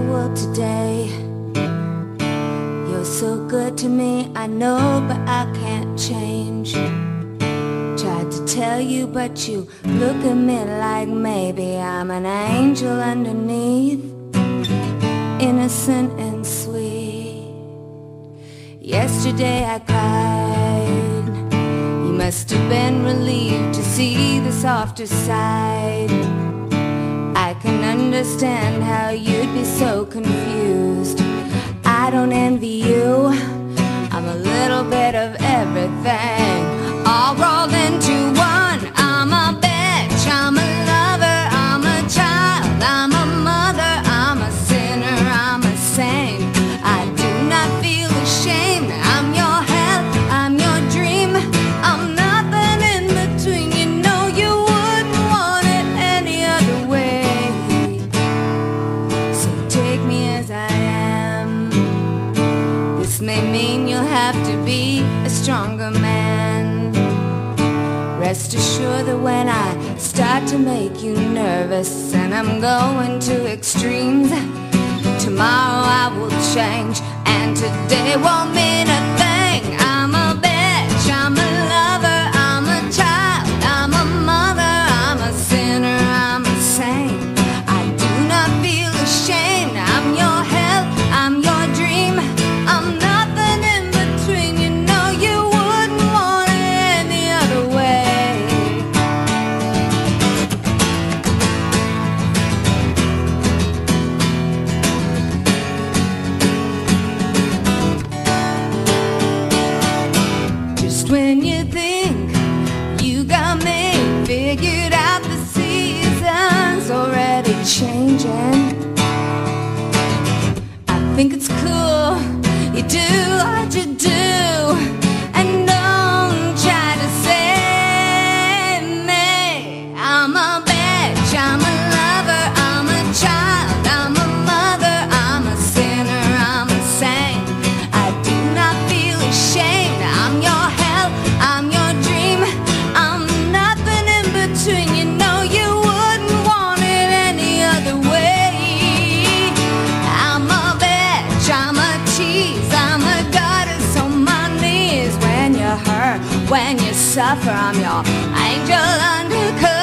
world today. You're so good to me, I know, but I can't change. Tried to tell you, but you look at me like maybe I'm an angel underneath, innocent and sweet. Yesterday I cried. You must have been relieved to see the softer side. Understand how you'd be so confused. I don't envy you. I'm a little bit of everything, stronger man. Rest assured that when I start to make you nervous and I'm going to extremes, tomorrow I will change and today won't mean Just when you think you got me figured out, the season's already changing. I think it's when you suffer, I'm your angel undercover.